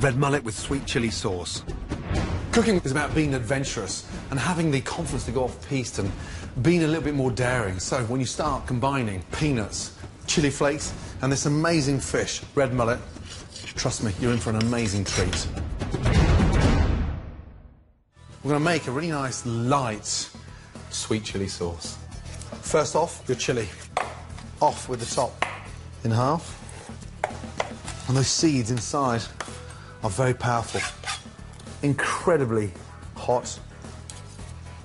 red mullet with sweet chili sauce. Cooking is about being adventurous and having the confidence to go off piste and being a little bit more daring. So when you start combining peanuts, chili flakes, and this amazing fish, red mullet, trust me, you're in for an amazing treat. We're going to make a really nice light sweet chili sauce. First off, your chili. Off with the top in half. And those seeds inside are very powerful. Incredibly hot,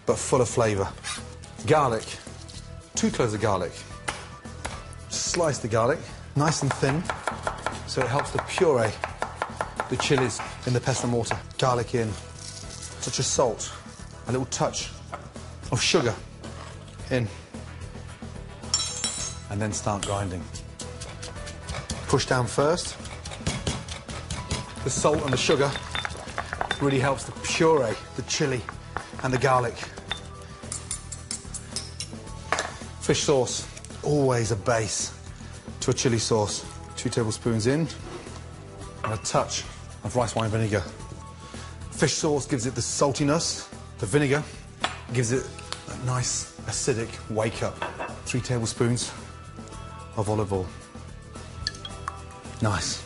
but full of flavour. Garlic. Two cloves of garlic. Slice the garlic, nice and thin, so it helps to puree the chilies in the pestle mortar. Garlic in, touch of salt, a little touch of sugar in, and then start grinding. Push down first. The salt and the sugar really helps the puree the chili and the garlic. Fish sauce, always a base to a chili sauce. Two tablespoons in, and a touch of rice wine vinegar. Fish sauce gives it the saltiness. The vinegar gives it a nice acidic wake up. Three tablespoons of olive oil. Nice.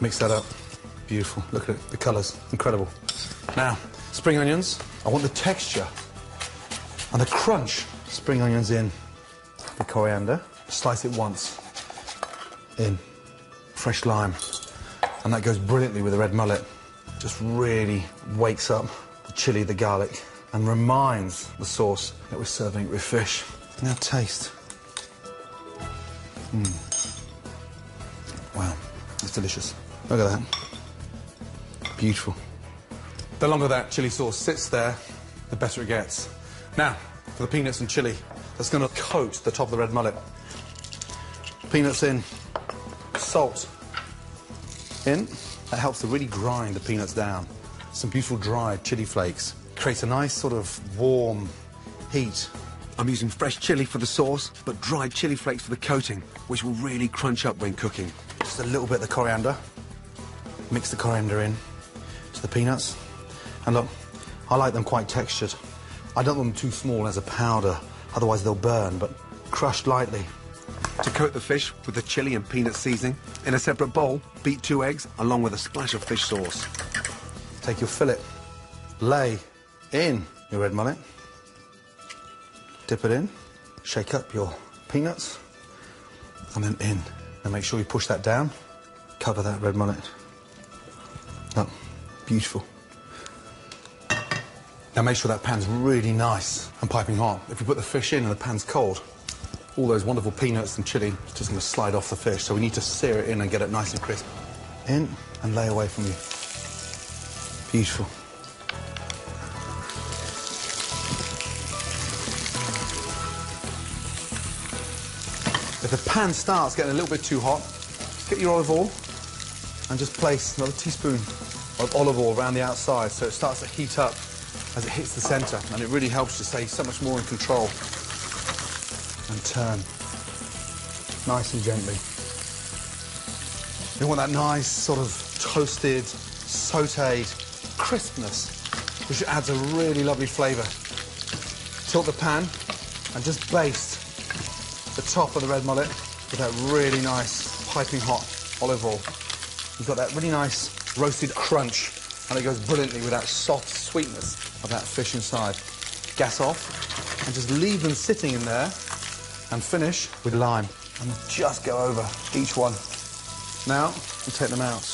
Mix that up. Beautiful. Look at it, the colours, incredible. Now, spring onions. I want the texture and the crunch. Spring onions in, the coriander. Slice it once. In. Fresh lime. And that goes brilliantly with the red mullet. Just really wakes up the chili, the garlic, and reminds the sauce that we're serving it with fish. Now taste. Mm. Delicious. Look at that. Beautiful. The longer that chili sauce sits there, the better it gets. Now, for the peanuts and chili, that's going to coat the top of the red mullet. Peanuts in, salt in. That helps to really grind the peanuts down. Some beautiful dried chili flakes. Creates a nice sort of warm heat. I'm using fresh chili for the sauce, but dried chili flakes for the coating, which will really crunch up when cooking. Just a little bit of the coriander. Mix the coriander in to the peanuts. And look, I like them quite textured. I don't want them too small as a powder, otherwise they'll burn, but crushed lightly. To coat the fish with the chili and peanut seasoning, in a separate bowl, beat two eggs along with a splash of fish sauce. Take your fillet, lay in your red mullet, dip it in, shake up your peanuts, and then in. And make sure you push that down, cover that red mullet. Oh, beautiful. Now make sure that pan's really nice and piping hot. If you put the fish in and the pan's cold, all those wonderful peanuts and chili is just going to slide off the fish. So we need to sear it in and get it nice and crisp. In and lay away from you. Beautiful. If the pan starts getting a little bit too hot, get your olive oil and just place another teaspoon of olive oil around the outside so it starts to heat up as it hits the centre and it really helps to stay so much more in control. And turn nice and gently. You want that nice sort of toasted, sautéed crispness, which adds a really lovely flavour. Tilt the pan and just baste top of the red mullet with that really nice piping hot olive oil. You've got that really nice roasted crunch and it goes brilliantly with that soft sweetness of that fish inside. Gas off and just leave them sitting in there and finish with lime and just go over each one. Now, we take them out.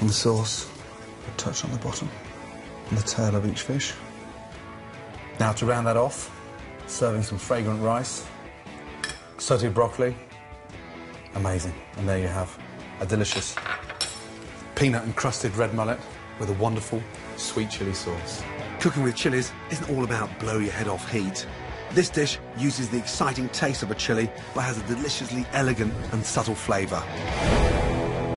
And the sauce, a touch on the bottom, and the tail of each fish. Now to round that off, serving some fragrant rice, sauteed broccoli, amazing. And there you have a delicious peanut encrusted red mullet with a wonderful sweet chili sauce. Cooking with chilies isn't all about blow your head off heat. This dish uses the exciting taste of a chili, but has a deliciously elegant and subtle flavour.